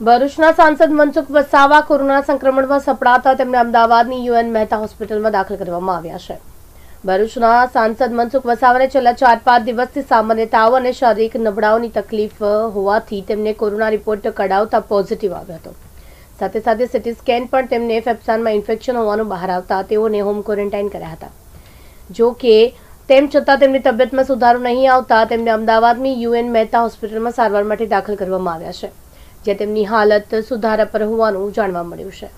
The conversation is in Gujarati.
ભરૂચના સાંસદ મનસુખ વસાવા કોરોના સંક્રમણમાં સપડાતા તેમને અમદાવાદની યુએન મહેતા હોસ્પિટલમાં દાખલ કરવામાં આવ્યા છે. ભરૂચના સાંસદ મનસુખ વસાવાને છેલ્લા ચાર પાંચ દિવસથી સામાન્ય તાવ અને શારીરિક નબળાઓની તકલીફ હોવાથી તેમને કોરોના રિપોર્ટ કઢાવતા પોઝિટિવ આવ્યો હતો. સાથે સાથે સિટી સ્કેન પણ તેમને ફેફસાનમાં ઇન્ફેક્શન હોવાનું બહાર આવતા તેઓને હોમ ક્વોરન્ટાઇન કર્યા હતા. જો કે, તેમ છતાં તેમની તબિયતમાં સુધારો નહીં આવતા તેમને અમદાવાદની યુએન મહેતા હોસ્પિટલમાં સારવાર માટે દાખલ કરવામાં આવ્યા છે. જ્યાં તેમની હાલત સુધારા પર હોવાનું જાણવા મળ્યું છે.